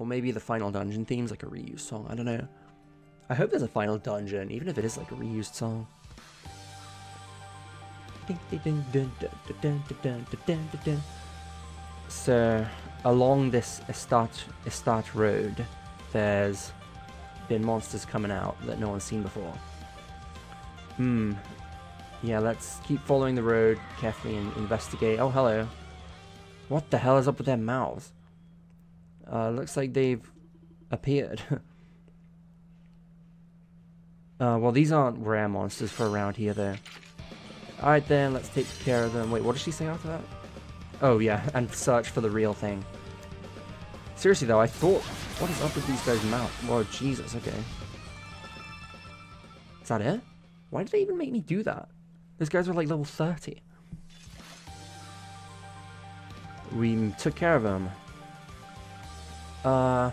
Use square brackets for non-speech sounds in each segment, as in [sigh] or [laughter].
Or maybe the final dungeon theme's like a reused song. I don't know. I hope there's a final dungeon, even if it is like a reused song. So, along this Estat, Estat road, there's been monsters coming out that no one's seen before. Hmm. Yeah, let's keep following the road carefully and investigate. Oh, hello. What the hell is up with their mouths? Uh, looks like they've appeared. [laughs] uh, well, these aren't rare monsters for around here, though. Alright then, let's take care of them. Wait, what did she say after that? Oh, yeah, [laughs] and search for the real thing. Seriously, though, I thought... What is up with these guys' mouth? Whoa, Jesus, okay. Is that it? Why did they even make me do that? Those guys were like level 30. We took care of them. Uh...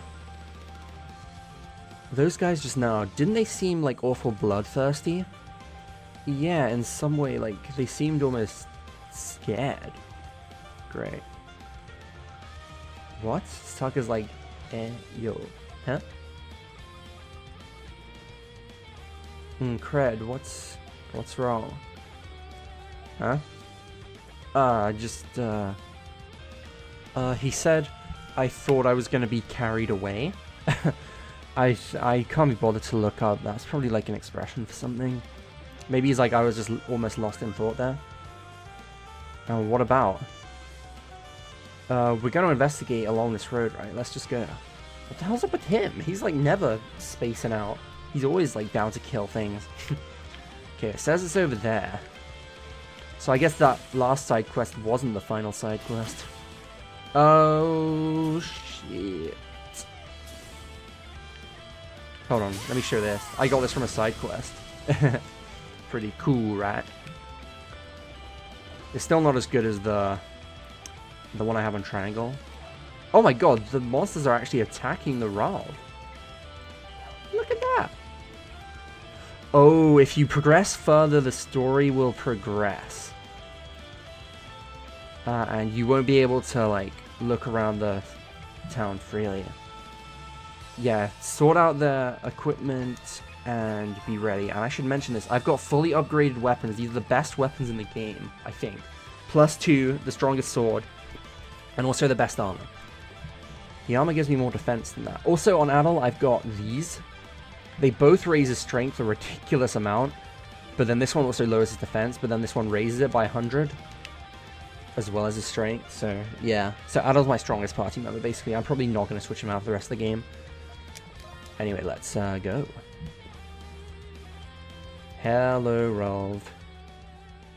Those guys just now, didn't they seem like awful bloodthirsty? Yeah, in some way, like, they seemed almost scared. Great. What? Sokka's like, eh, yo. Huh? Hmm, Cred, what's, what's wrong? Huh? Uh, just, uh... Uh, he said, I thought I was gonna be carried away. [laughs] I, I can't be bothered to look up. That's probably like an expression for something. Maybe he's like, I was just almost lost in thought there. Uh, what about? Uh, we're going to investigate along this road, right? Let's just go. What the hell's up with him? He's like never spacing out. He's always like down to kill things. [laughs] okay, it says it's over there. So I guess that last side quest wasn't the final side quest. [laughs] Oh, shit. Hold on, let me show this. I got this from a side quest. [laughs] Pretty cool, right? It's still not as good as the the one I have on Triangle. Oh my god, the monsters are actually attacking the Ralph. Look at that. Oh, if you progress further, the story will progress. Uh, and you won't be able to, like, look around the town freely. Yeah, sort out the equipment and be ready. And I should mention this, I've got fully upgraded weapons. These are the best weapons in the game, I think. Plus two, the strongest sword, and also the best armor. The armor gives me more defense than that. Also on Adol, I've got these. They both raise his strength a ridiculous amount, but then this one also lowers his defense, but then this one raises it by 100, as well as his strength, so yeah. So Adol's my strongest party member, basically. I'm probably not going to switch him out for the rest of the game. Anyway, let's uh, go. Hello, Rolf.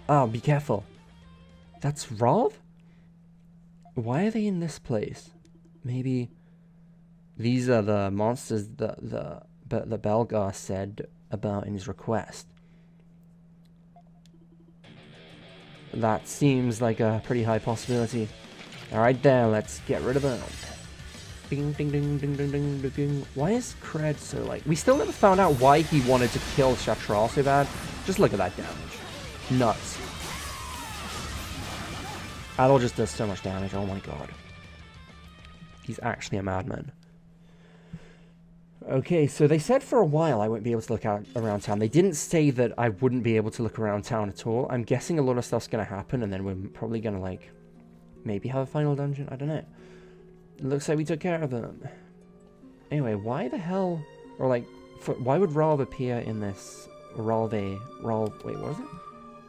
Oh, be careful. That's Rolf? Why are they in this place? Maybe these are the monsters that the the Belgar said about in his request. That seems like a pretty high possibility. Alright there, let's get rid of them. Ding ding ding ding ding ding ding. Why is Cred so like we still never found out why he wanted to kill Shatral so bad? Just look at that damage. Nuts. Adol just does so much damage, oh my god. He's actually a madman. Okay, so they said for a while I won't be able to look out around town. They didn't say that I wouldn't be able to look around town at all. I'm guessing a lot of stuff's going to happen, and then we're probably going to, like, maybe have a final dungeon? I don't know. It looks like we took care of them. Anyway, why the hell... Or, like, for, why would Ralv appear in this... Ralve... Ralv... Wait, what is it?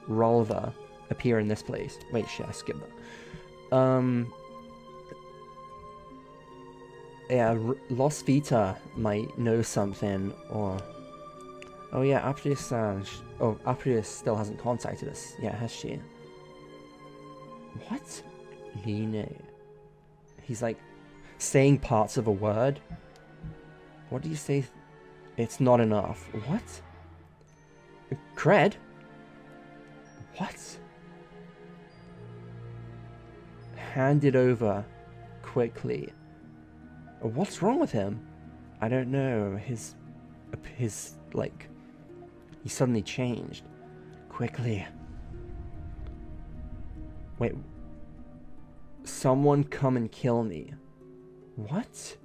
Ralva appear in this place. Wait, shit, I skipped that. Um, yeah, Lost Vita might know something, or... Oh yeah, Aprilis, uh, oh, Aprilis still hasn't contacted us. Yeah, has she? What? Line. He's like, saying parts of a word? What do you say? It's not enough. What? Cred? What? Hand it over quickly. What's wrong with him? I don't know. His, his, like, he suddenly changed. Quickly. Wait. Someone come and kill me. What?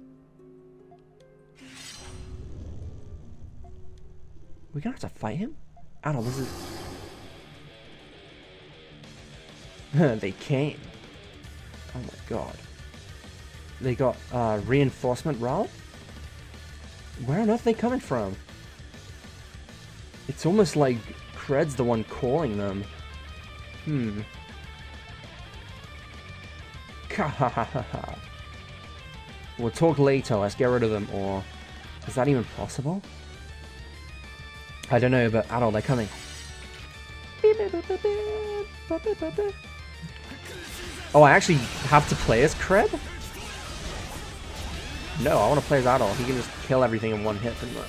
We're gonna have to fight him? I don't know, this is... [laughs] they came. Oh my god. They got uh, reinforcement route? Where on earth are they coming from? It's almost like Cred's the one calling them. Hmm. [laughs] we'll talk later, let's get rid of them, or... Is that even possible? I don't know, but Adol, they're coming. Oh, I actually have to play as Cred? No, I want to play as Adol. He can just kill everything in one hit pretty much.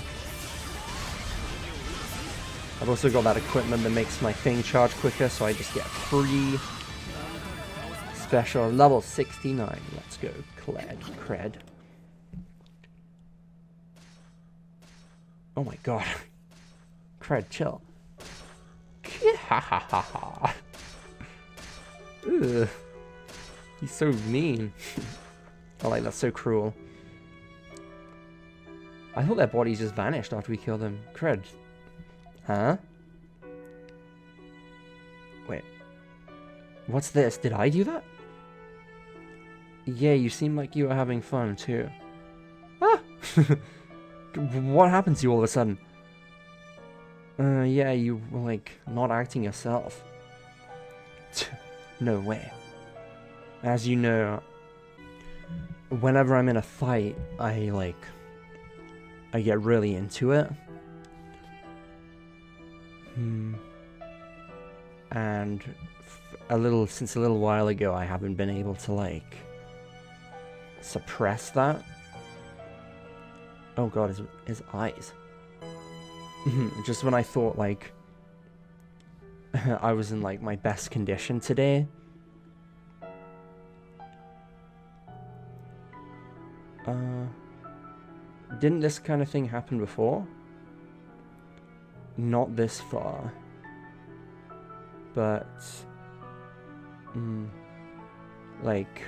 I've also got that equipment that makes my thing charge quicker, so I just get free special level 69. Let's go, Cred. Cred. Oh my god. [laughs] Cred, chill. Ha ha ha ha. He's so mean. [laughs] I like that's so cruel. I thought their bodies just vanished after we killed them. Cred. Huh? Wait. What's this? Did I do that? Yeah, you seem like you were having fun too. Ah! [laughs] what happened to you all of a sudden? Uh, yeah, you were like not acting yourself. [laughs] no way. As you know, whenever I'm in a fight, I like I get really into it. Hmm. And a little since a little while ago, I haven't been able to like suppress that. Oh god, his his eyes. [laughs] Just when I thought like [laughs] I was in like my best condition today. Uh didn't this kind of thing happen before? Not this far. But... Mm, like...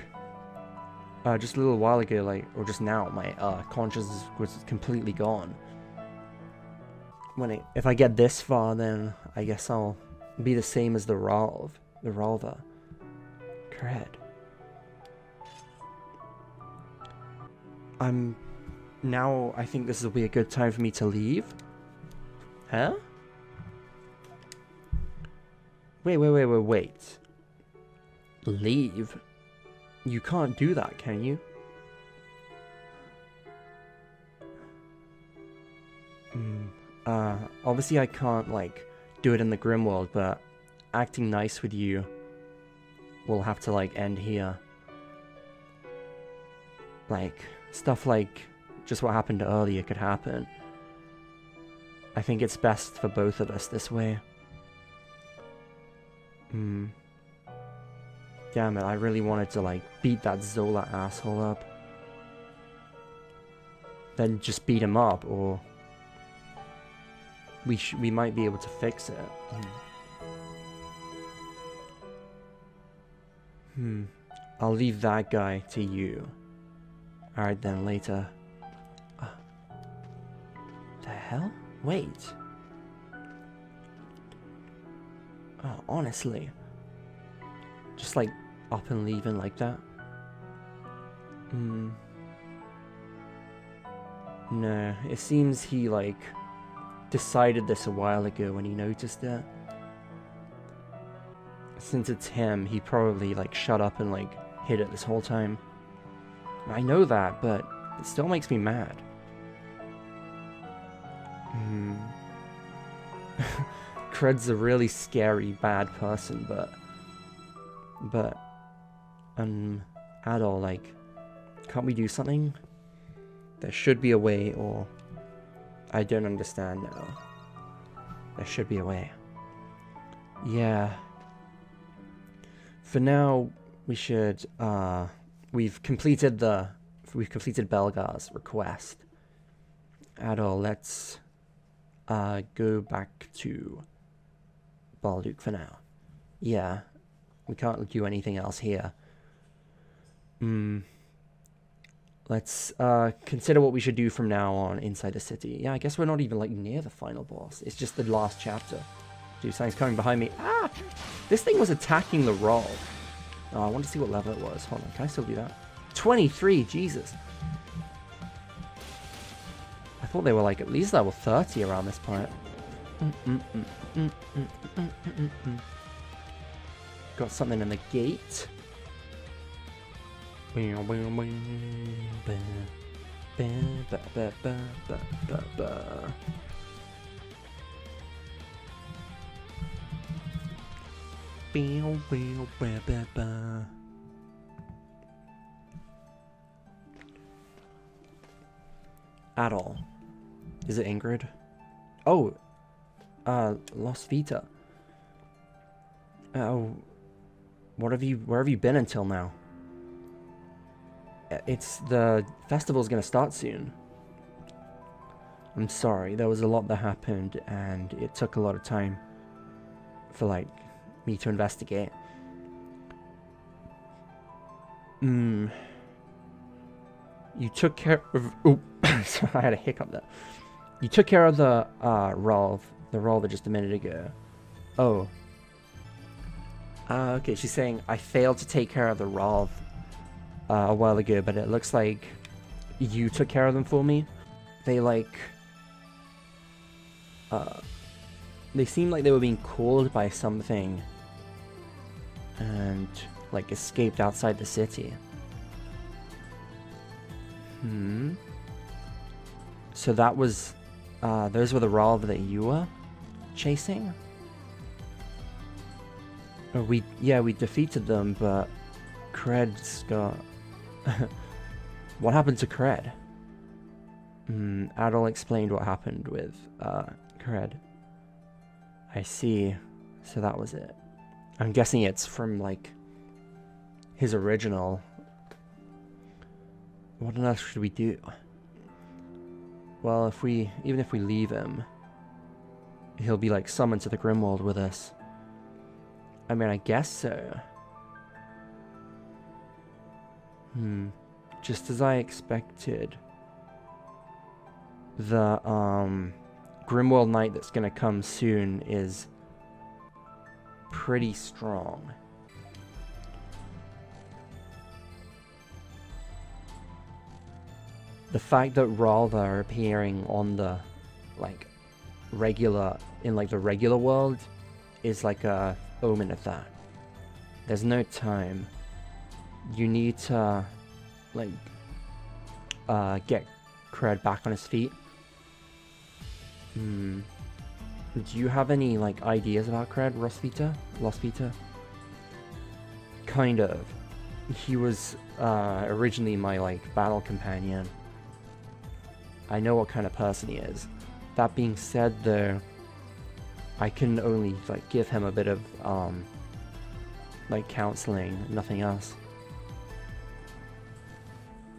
Uh, just a little while ago, like, or just now, my uh, consciousness was completely gone. When it, if I get this far, then I guess I'll be the same as the Ralv, the Ralva. Cred. I'm now I think this will be a good time for me to leave. Huh? Wait, wait, wait, wait, wait. Leave? You can't do that, can you? Hmm. Uh, obviously I can't, like, do it in the Grimwald, but acting nice with you will have to, like, end here. Like, stuff like just what happened earlier could happen. I think it's best for both of us this way. Hmm. Damn it, I really wanted to like beat that Zola asshole up. Then just beat him up, or we we might be able to fix it. Hmm. hmm. I'll leave that guy to you. Alright then, later hell? Wait. Oh, honestly. Just like up and leaving like that. Hmm. No, it seems he like decided this a while ago when he noticed it. Since it's him, he probably like shut up and like hid it this whole time. I know that, but it still makes me mad. Cred's a really scary, bad person, but... But... Um... Adol, like... Can't we do something? There should be a way, or... I don't understand now. There should be a way. Yeah. For now, we should, uh... We've completed the... We've completed Belgar's request. Adol, let's uh, go back to Balduke for now. Yeah, we can't do anything else here. Hmm. Let's uh, consider what we should do from now on inside the city. Yeah, I guess we're not even like near the final boss. It's just the last chapter. Dude, something's coming behind me. Ah! This thing was attacking the roll. Oh, I want to see what level it was. Hold on, can I still do that? 23, Jesus. I thought they were like at least level 30 around this point. Got something in the gate. At all. Is it Ingrid? Oh, uh, Lost Vita. Oh, what have you, where have you been until now? It's, the festival's gonna start soon. I'm sorry, there was a lot that happened and it took a lot of time for, like, me to investigate. Hmm. You took care of, oh, [coughs] sorry, I had a hiccup there. You took care of the, uh, Rolf, the Rolva just a minute ago. Oh, uh, okay, she's saying, I failed to take care of the Rolv uh, a while ago, but it looks like you took care of them for me. They, like... Uh, they seem like they were being called by something and, like, escaped outside the city. Hmm. So that was... Uh, those were the Rolv that you were chasing? Uh, we yeah we defeated them, but Cred's got. [laughs] what happened to Cred? Hmm. Adol explained what happened with uh, Cred. I see. So that was it. I'm guessing it's from like his original. What on earth should we do? Well, if we even if we leave him, he'll be like summoned to the Grimwald with us. I mean, I guess so. Hmm. Just as I expected. The, um... Grimwald Night that's gonna come soon is... pretty strong. The fact that are appearing on the, like, regular, in like the regular world is like a omen of that. There's no time. You need to, like, uh, get Cred back on his feet. Hmm. Do you have any, like, ideas about Cred, Rosvita? Losvita? Kind of. He was, uh, originally my, like, battle companion. I know what kind of person he is. That being said, there, I can only like give him a bit of um, like counseling, nothing else.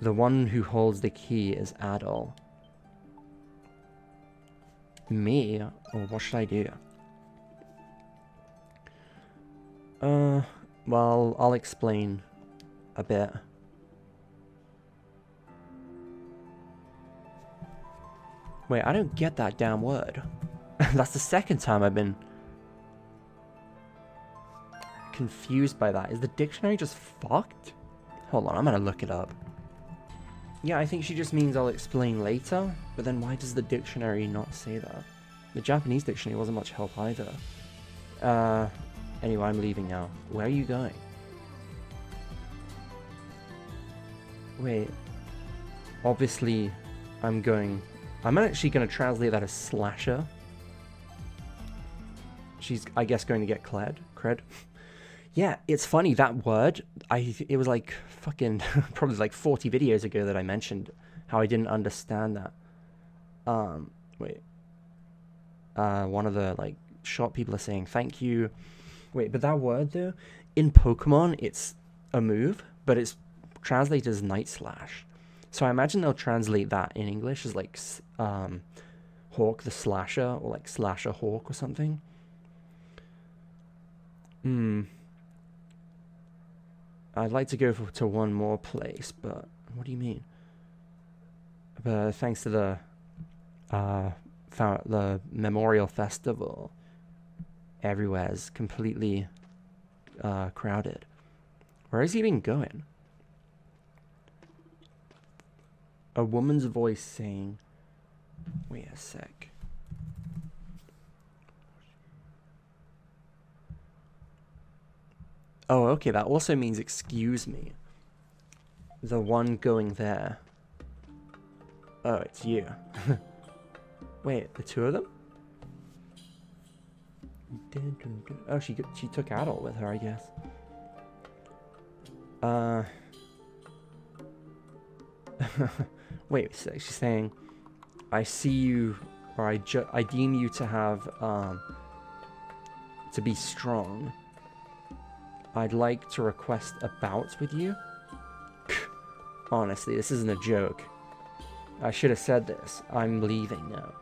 The one who holds the key is Adol. Me? Or what should I do? Uh, well, I'll explain a bit. Wait, I don't get that damn word. [laughs] That's the second time I've been confused by that. Is the dictionary just fucked? Hold on, I'm gonna look it up. Yeah, I think she just means I'll explain later, but then why does the dictionary not say that? The Japanese dictionary wasn't much help either. Uh, anyway, I'm leaving now. Where are you going? Wait. Obviously, I'm going... I'm actually going to translate that as slasher she's I guess going to get cred. Cred. [laughs] yeah, it's funny that word. I it was like fucking [laughs] probably like 40 videos ago that I mentioned how I didn't understand that. Um, wait. Uh, one of the like shop people are saying thank you. Wait, but that word though in Pokemon it's a move, but it's translated as night slash. So I imagine they'll translate that in English as like um, Hawk the Slasher or like Slasher Hawk or something. Hmm. I'd like to go for, to one more place, but what do you mean? But thanks to the uh, the memorial festival, everywhere's completely uh, crowded. Where is he even going? A woman's voice saying, "Wait a sec." Oh, okay. That also means excuse me. The one going there. Oh, it's you. [laughs] Wait, the two of them? Oh, she she took Adol with her, I guess. Uh. [laughs] [laughs] Wait, she's saying, I see you, or I I deem you to have um to be strong. I'd like to request a bout with you. [sighs] Honestly, this isn't a joke. I should have said this. I'm leaving now.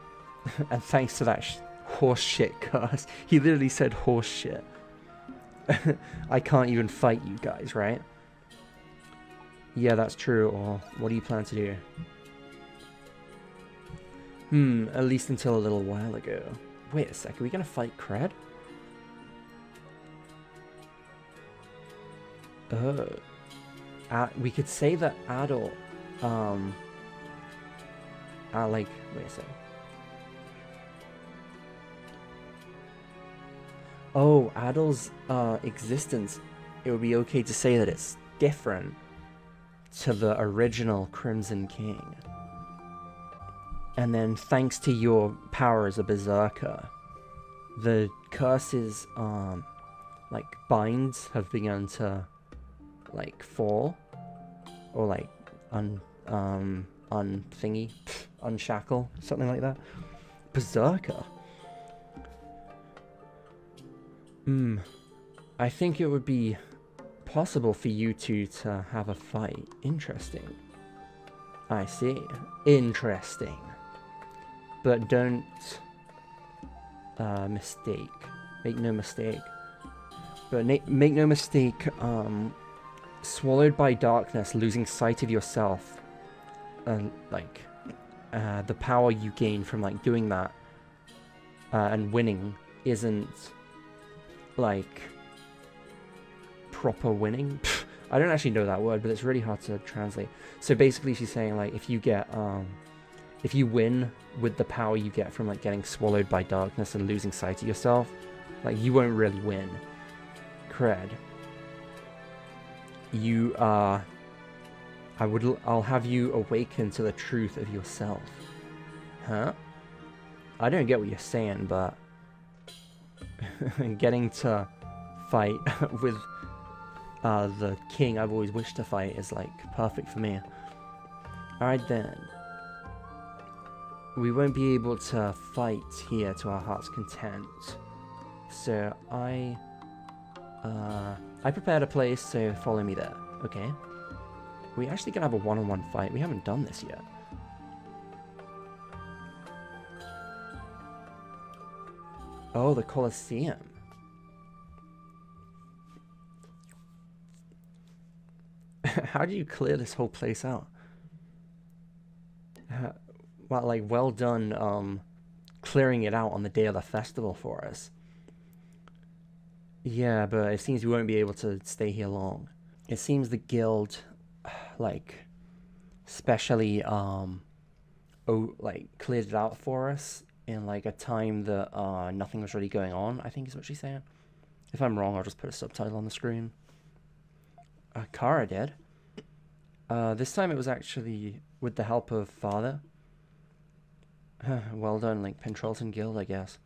[laughs] and thanks to that sh- horse shit curse, he literally said horse shit. [laughs] I can't even fight you guys, right? Yeah, that's true. Or what do you plan to do? Hmm, at least until a little while ago. Wait a sec, are we gonna fight Cred? Uh, uh, we could say that Adol, um, uh, like, wait a second. Oh, Adol's uh, existence, it would be okay to say that it's different to the original Crimson King. And then, thanks to your power as a berserker, the curses, um, like binds have begun to, like fall, or like un um un thingy, [sniffs] unshackle, something like that. Berserker. Hmm. I think it would be possible for you two to have a fight. Interesting. I see. Interesting. But don't uh, mistake. Make no mistake. But make no mistake, um, swallowed by darkness, losing sight of yourself, uh, like, uh, the power you gain from, like, doing that, uh, and winning isn't, like, proper winning. [sighs] I don't actually know that word, but it's really hard to translate. So basically, she's saying, like, if you get, um, if you win with the power you get from, like, getting swallowed by darkness and losing sight of yourself, like, you won't really win. Cred. You are. I would. I'll have you awaken to the truth of yourself. Huh? I don't get what you're saying, but [laughs] getting to fight [laughs] with uh, the king I've always wished to fight is like perfect for me. Alright then. We won't be able to fight here to our heart's content. So I uh I prepared a place, so follow me there, okay? We actually gonna have a one-on-one fight. We haven't done this yet. Oh, the Colosseum. [laughs] How do you clear this whole place out? Well, like, well done, um, clearing it out on the day of the festival for us. Yeah, but it seems we won't be able to stay here long. It seems the guild, [sighs] like, specially, um, oh, like, cleared it out for us in, like, a time that, uh, nothing was really going on, I think is what she's saying. If I'm wrong, I'll just put a subtitle on the screen. Uh, Kara did. Uh, this time it was actually with the help of Father. [sighs] well done, like Pentrolton Guild, I guess.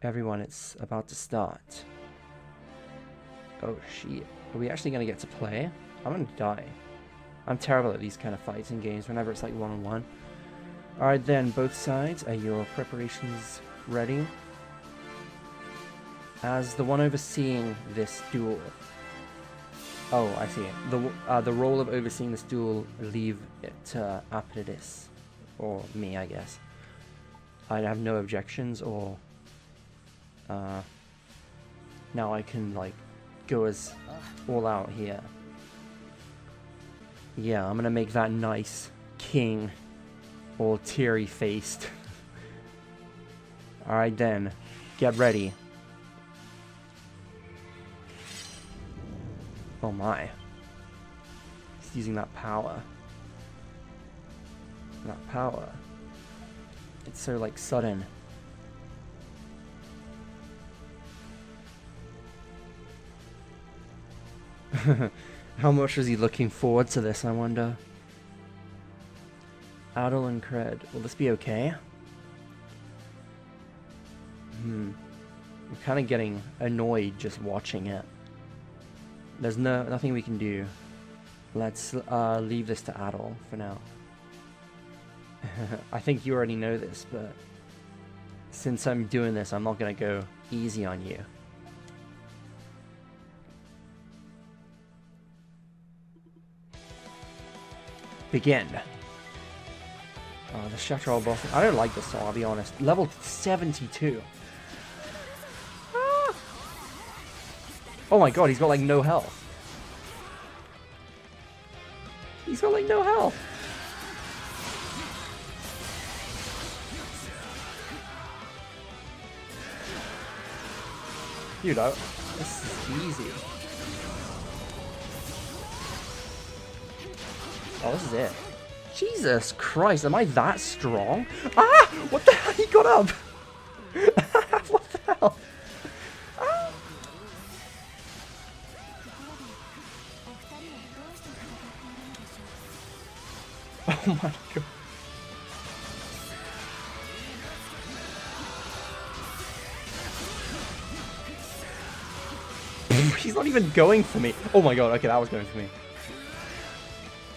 Everyone, it's about to start. Oh shit. Are we actually gonna get to play? I'm gonna die. I'm terrible at these kind of fighting games whenever it's like one on one. Alright then, both sides, are your preparations ready? As the one overseeing this duel. Oh, I see. The uh, the role of overseeing this duel leave it to Apodis, or me, I guess. I have no objections, or uh, now I can like go as all out here. Yeah, I'm gonna make that nice king. [laughs] All teary faced. Alright then. Get ready. Oh my. He's using that power. That power. It's so like sudden. [laughs] How much is he looking forward to this, I wonder? Adol and Cred. Will this be okay? Hmm. I'm kind of getting annoyed just watching it. There's no nothing we can do. Let's uh, leave this to Adol for now. [laughs] I think you already know this, but since I'm doing this, I'm not gonna go easy on you. Begin. Oh, the Shatral boss. I don't like this song, I'll be honest. Level 72. Oh my god, he's got like no health. He's got like no health. You know, this is easy. Oh, this is it. Jesus Christ, am I that strong? Ah! What the hell? He got up! [laughs] what the hell? Oh my god. He's not even going for me. Oh my god, okay, that was going for me.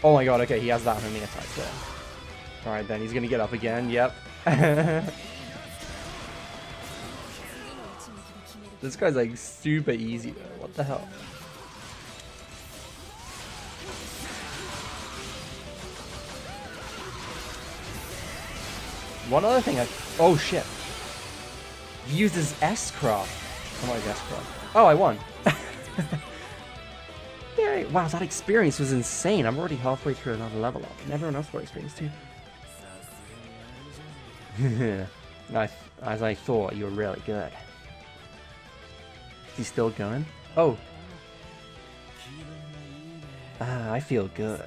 Oh my god, okay, he has that homing attack there. Alright then, he's gonna get up again, yep. [laughs] this guy's like super easy though, what the hell? One other thing I... Oh shit. Uses S-Craft. Oh my S-Craft. Oh, I won. [laughs] Yay! Wow, that experience was insane. I'm already halfway through another level up. And everyone else got experience too. [laughs] I, as I thought, you were really good. Is he still going? Oh. Ah, I feel good.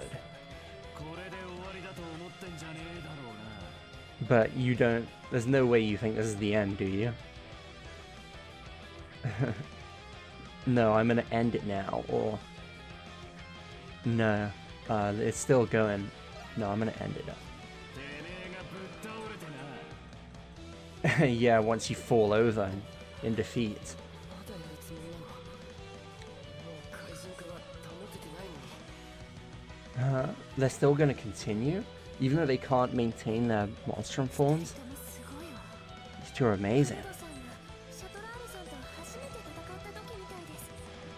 But you don't... There's no way you think this is the end, do you? [laughs] no, I'm gonna end it now, or... No, uh, it's still going. No, I'm gonna end it [laughs] yeah, once you fall over in defeat. Uh, they're still gonna continue, even though they can't maintain their monstrum forms. These two are amazing.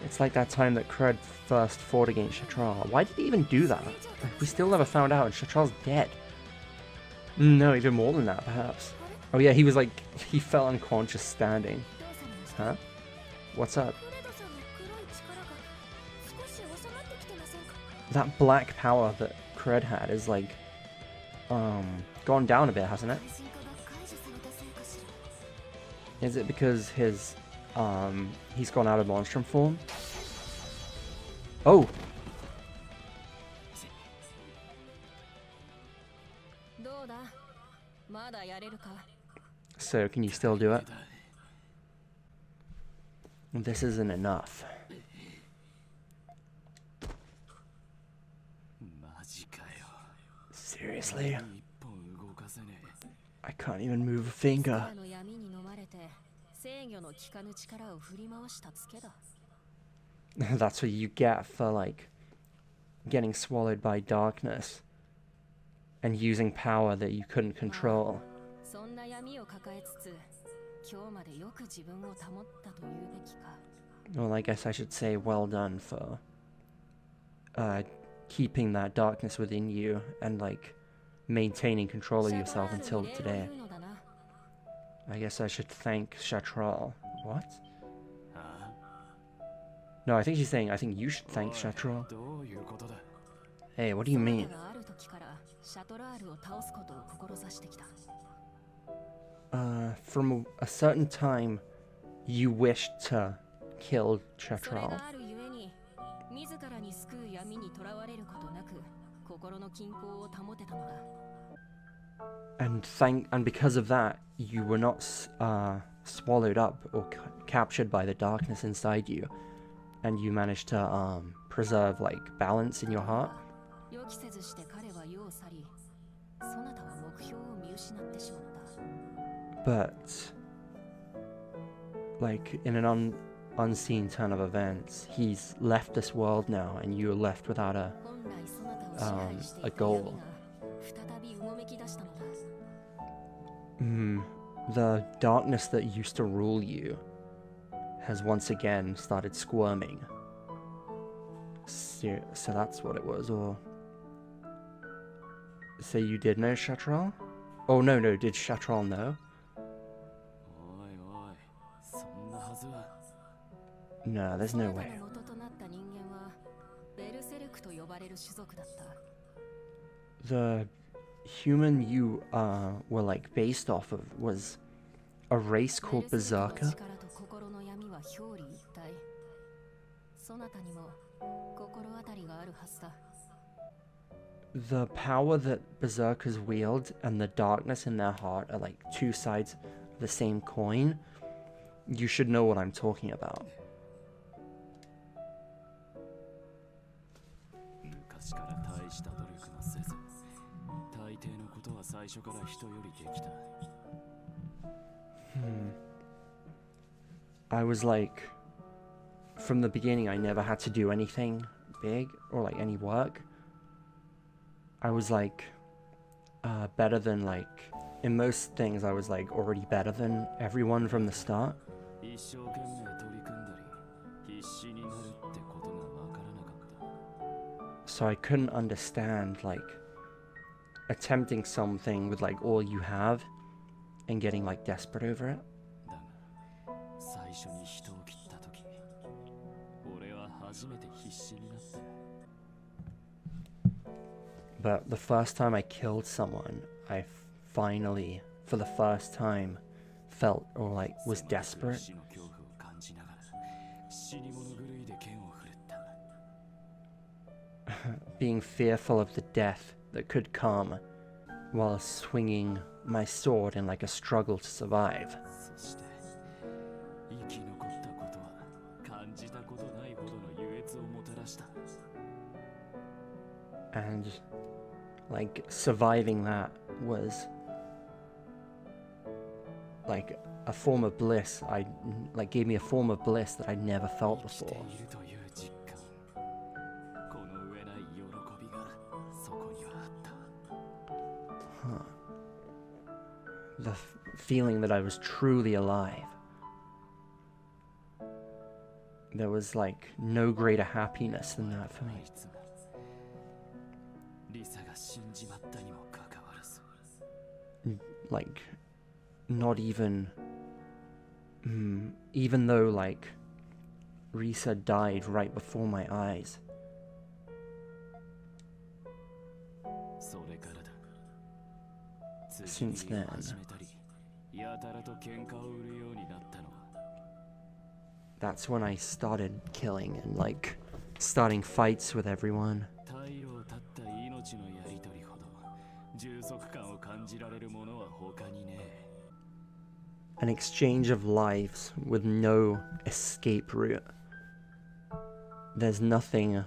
It's like that time that Cred first fought against Shatral. Why did he even do that? We still never found out, and Shatral's dead. No, even more than that, perhaps. Oh yeah, he was like, he fell unconscious standing. Huh? What's up? That black power that Cred had is like, um, gone down a bit, hasn't it? Is it because his um, he's gone out of monstrum form. Oh! So, can you still do it? This isn't enough. Seriously? I can't even move a finger. [laughs] That's what you get for like getting swallowed by darkness and using power that you couldn't control. Well, I guess I should say well done for uh, keeping that darkness within you and like maintaining control of yourself until today. I guess I should thank Shatral. What? No, I think she's saying, I think you should thank Shatral. Hey, what do you mean? Uh, from a, a certain time, you wished to kill Shatral. And thank and because of that, you were not uh, swallowed up or captured by the darkness inside you, and you managed to um, preserve like balance in your heart. But, like, in an un unseen turn of events, he's left this world now, and you're left without a um, a goal. Mm, the darkness that used to rule you has once again started squirming. So, so that's what it was, or... Say so you did know Shatral? Oh no, no, did Shatral know? No, there's no way. The human you uh, were like based off of was a race called Berserker. The power that berserkers wield and the darkness in their heart are like two sides of the same coin. You should know what I'm talking about. 最初から人よりできた Hmm. I was like, from the beginning, I never had to do anything big or like any work. I was like, uh, better than like, in most things, I was like already better than everyone from the start. 一生懸命取り組んだり必死になるってことがわからなかった So I couldn't understand like attempting something with like all you have and getting like desperate over it. But the first time I killed someone, I finally, for the first time, felt or like was desperate. [laughs] Being fearful of the death that could come while swinging my sword in like a struggle to survive. And like surviving that was like a form of bliss I like gave me a form of bliss that I never felt before. feeling that I was truly alive. There was like no greater happiness than that for me. Mm, like, not even. Mm, even though, like, Risa died right before my eyes. Since then, that's when I started killing and like starting fights with everyone 退路を断った命のやりとりほど充足感を感じられるものは他にねえ an exchange of lives with no escape route there's nothing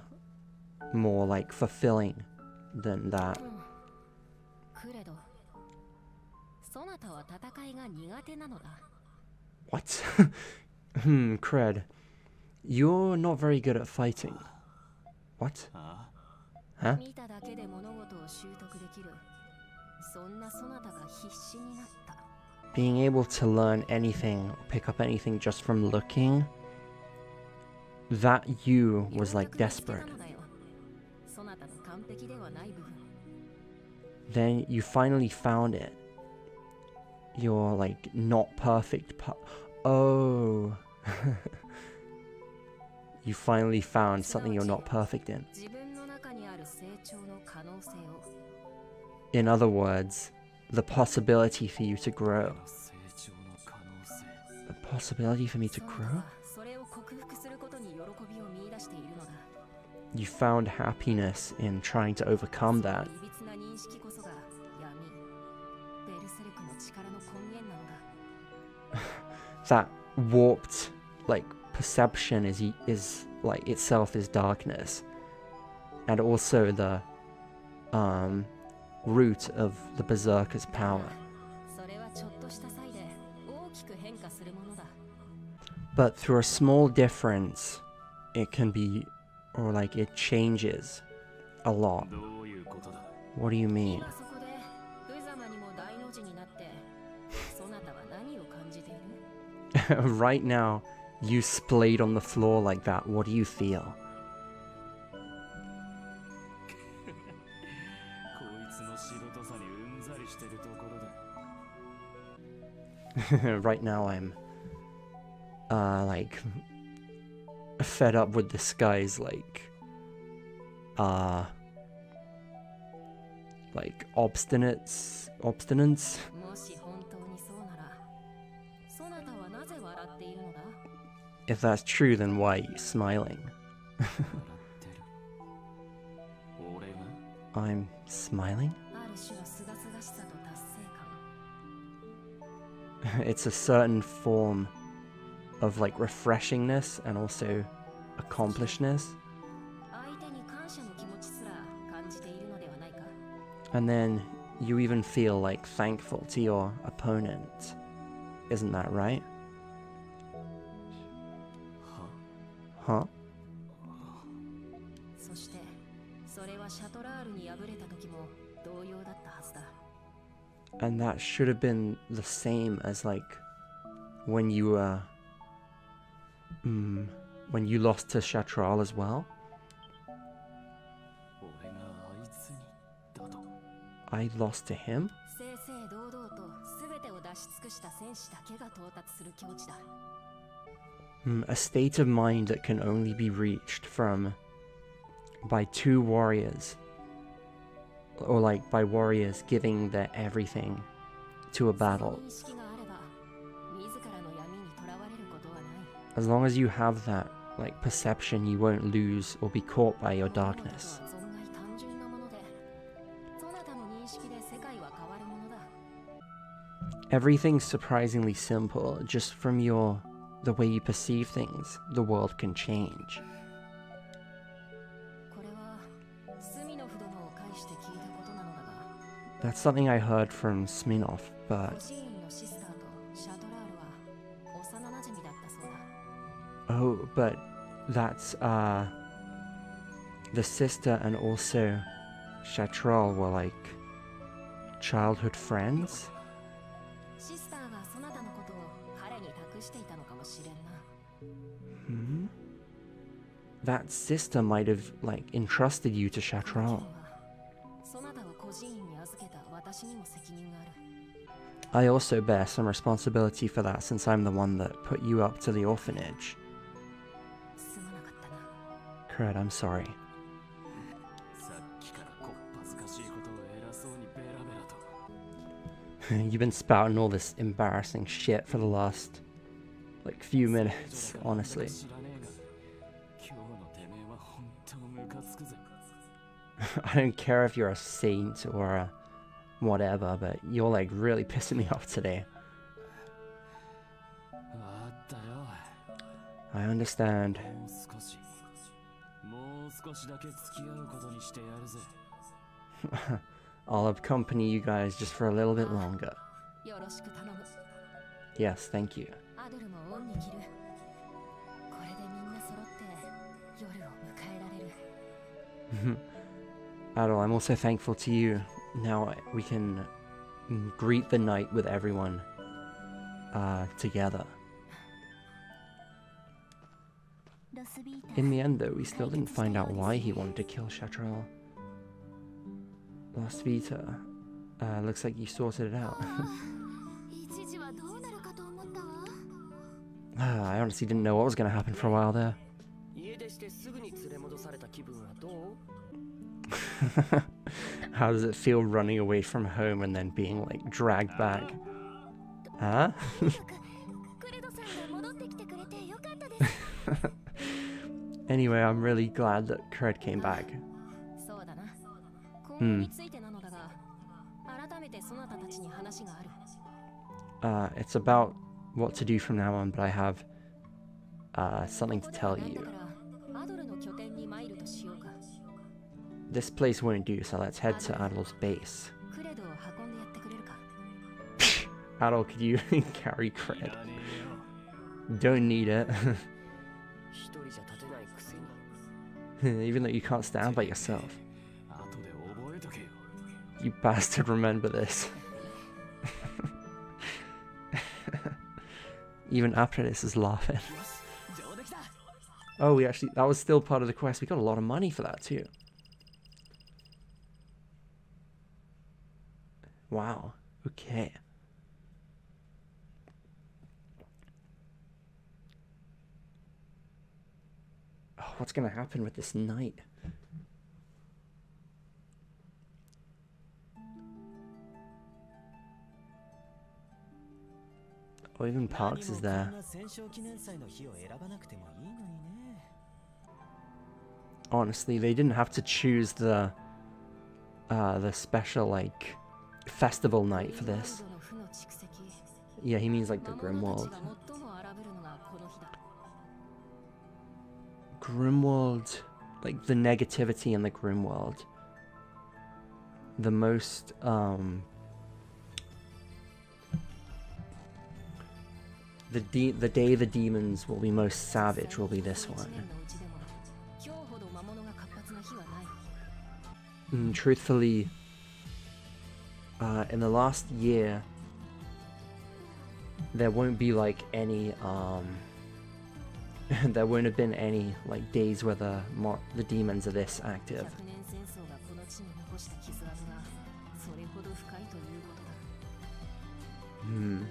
more like fulfilling than that what [laughs] hmm cred you're not very good at fighting what あ huh 見ただけで物事を習得できるそんなそなたが必死になった being able to learn anything or pick up anything just from looking that you was よう like やく見つけ desperate たのだよそなたの完璧ではない部分 then you finally found it your like not perfect part. Oh. [laughs] you finally found something you're not perfect in. In other words, the possibility for you to grow. The possibility for me to grow? You found happiness in trying to overcome that. that warped like perception is is like itself is darkness, and also the um, root of the berserker's power. But through a small difference, it can be, or like it changes a lot. What do you mean? [laughs] right now, you splayed on the floor like that, what do you feel? [laughs] right now I'm uh, like fed up with this guy's like uh like obstinate obstinance If that's true, then why are you smiling? [laughs] I'm smiling? [laughs] it's a certain form of like refreshingness and also accomplishedness. And then you even feel like thankful to your opponent. Isn't that right? Huh? そしてそれはシャトラールに敗れた時も同様だったはずだ And that should have been the same as like when you uh mm, when you lost to Shatral as well. 俺があいつにだと I lost to him. Hmm, a state of mind that can only be reached from by two warriors. Or like by warriors giving their everything to a battle. As long as you have that like perception you won't lose or be caught by your darkness. Everything's surprisingly simple just from your the way you perceive things, the world can change. That's something I heard from Smirnov, but. Oh, but that's, uh. The sister and also Shatral were like childhood friends? that sister might have like entrusted you to Shatral. I also bear some responsibility for that since I'm the one that put you up to the orphanage. Cred, I'm sorry. [laughs] You've been spouting all this embarrassing shit for the last, like, few minutes, honestly. [laughs] I don't care if you're a saint or a whatever, but you're like really [laughs] pissing me off today. I understand. [laughs] I'll accompany you guys just for a little bit longer. Yes, thank you. Adol, I'm also thankful to you. Now we can mm, greet the night with everyone uh, together. In the end, though, we still didn't find out why he wanted to kill Shatral. Last Vita, uh, looks like you sorted it out. uh, [laughs] I honestly didn't know what was going to happen for a while there. [laughs] How does it feel running away from home and then being like dragged back? Huh? [laughs] anyway, I'm really glad that Kurt came back. Hmm. Uh, it's about what to do from now on, but I have uh, something to tell you. This place won't do, so let's head to Adol's base. [laughs] Adol, could you [laughs] carry cred? Don't need it. [laughs] Even though you can't stand by yourself. You bastard, remember this. Even Aprilis is laughing. Oh, we actually, that was still part of the quest. We got a lot of money for that too. Wow. Okay. Oh, what's going to happen with this night? Oh, even Parks is there. Honestly, they didn't have to choose the uh, the special like festival night for this. Yeah, he means like the Grimwald. Grimwald, like the negativity in the Grimwald. The most, um, the, de the day the demons will be most savage will be this one. Mm, truthfully, uh, in the last year, there won't be like any, um, [laughs] there won't have been any like days where the, the demons are this active. Hmm.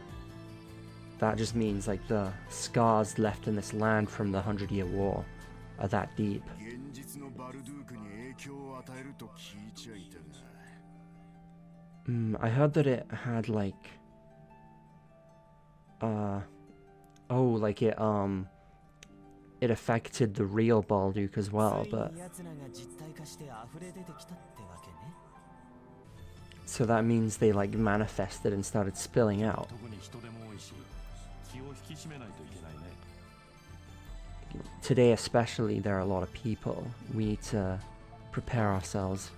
That just means like the scars left in this land from the Hundred Year War are that deep. Mm, I heard that it had like, uh, oh, like it um, it affected the real Balduq as well, but. So that means they like manifested and started spilling out. Today especially, there are a lot of people. We need to prepare ourselves.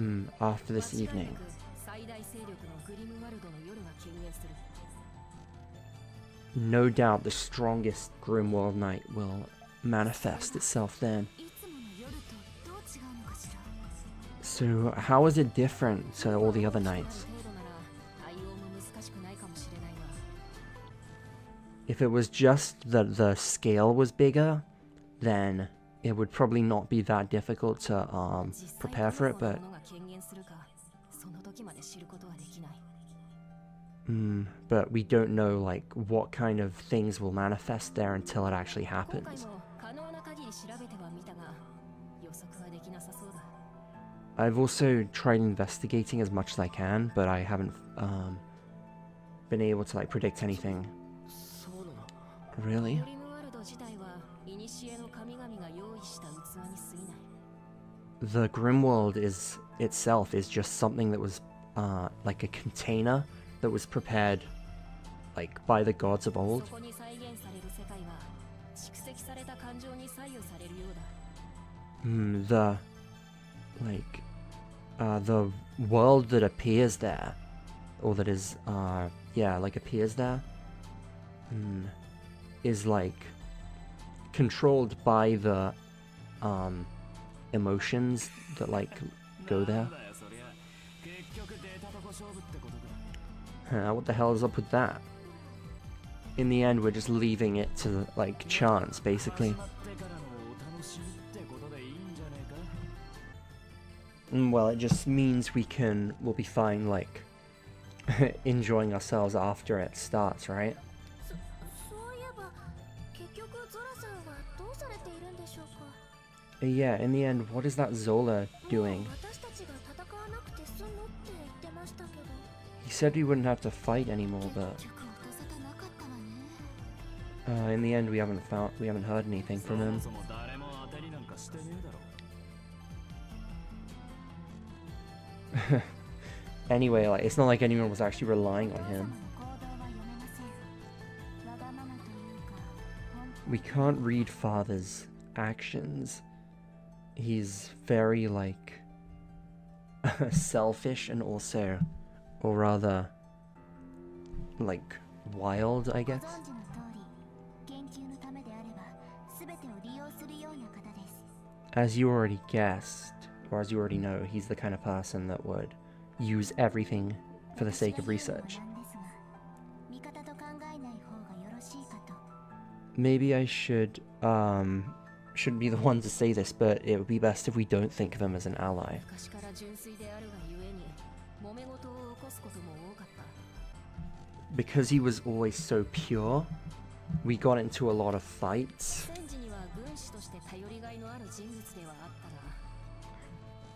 Hmm, after this evening. No doubt the strongest Grimwald Night will manifest itself then. So how is it different to all the other nights? If it was just that the scale was bigger, then it would probably not be that difficult to um, prepare for it, but. Mm, but we don't know like what kind of things will manifest there until it actually happens. I've also tried investigating as much as I can, but I haven't um, been able to like predict anything. Really? The Grimwald is itself is just something that was uh, like a container that was prepared like by the gods of old. Mm, the like uh, the world that appears there, or that is uh, yeah, like appears there, mm, is like controlled by the um, emotions that like go there. What the hell is up with that? In the end, we're just leaving it to like chance, basically. Mm, well, it just means we can, we'll be fine, like, [laughs] enjoying ourselves after it starts, right? yeah, in the end, what is that Zola doing? He said we wouldn't have to fight anymore, but uh, in the end, we haven't found, we haven't heard anything from him. [laughs] anyway, like it's not like anyone was actually relying on him. We can't read father's actions he's very like [laughs] selfish and also or rather like wild I guess. As you already guessed or as you already know he's the kind of person that would use everything for the sake of research. Maybe I should um shouldn't be the [laughs] one to say this, but it would be best if we don't think of him as an ally. Because he was always so pure, we got into a lot of fights.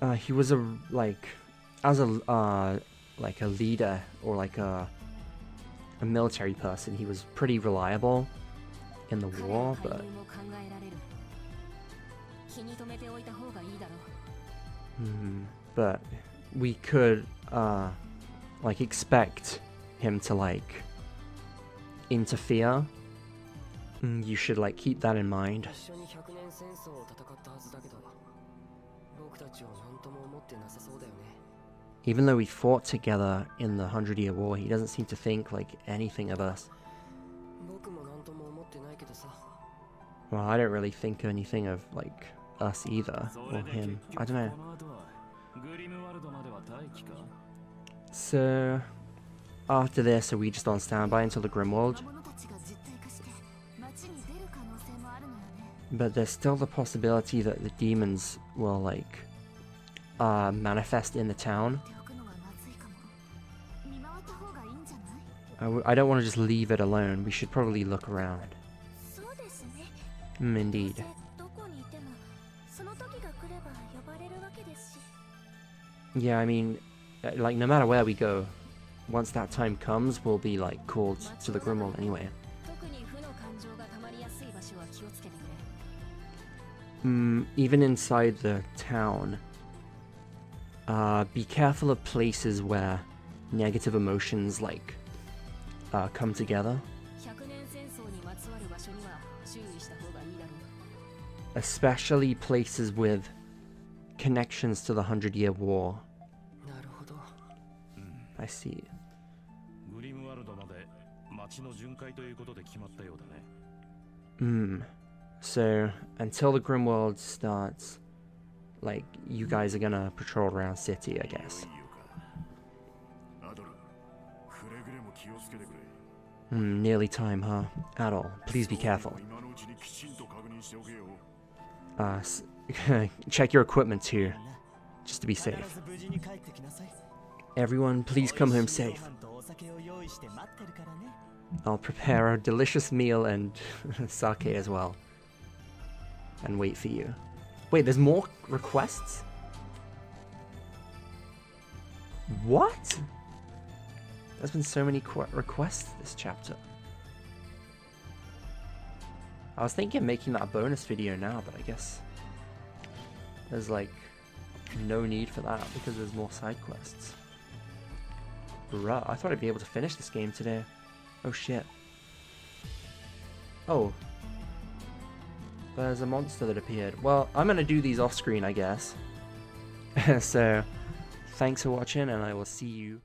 Uh, he was a like, as a uh, like a leader or like a a military person, he was pretty reliable in the war, but. Mm, but we could, uh, like, expect him to, like, interfere. Mm, you should, like, keep that in mind. Even though we fought together in the Hundred Year War, he doesn't seem to think, like, anything of us. Well, I don't really think anything of, like, us either, or him. I don't know. So, after this, are we just on standby until the Grimwald? But there's still the possibility that the demons will, like, uh, manifest in the town. I w I don't want to just leave it alone. We should probably look around. Mm, indeed. Yeah, I mean, uh, like, no matter where we go, once that time comes, we'll be, like, called to the Grimoire anyway. Mm, even inside the town, uh, be careful of places where negative emotions, like, uh, come together. Especially places with connections to the Hundred Year War. I see. Hmm. So, until the Grimwald starts, like, you guys are gonna patrol around city, I guess. Hmm, nearly time, huh? Adol, please be careful. Uh, [laughs] Check your equipment's here, just to be safe. Everyone, please come home safe. I'll prepare a delicious meal and [laughs] sake as well. And wait for you. Wait, there's more requests? What? There's been so many requests this chapter. I was thinking of making that a bonus video now, but I guess there's like no need for that because there's more side quests. Bruh, I thought I'd be able to finish this game today. Oh shit. Oh. There's a monster that appeared. Well, I'm gonna do these off screen, I guess. [laughs] so, thanks for watching, and I will see you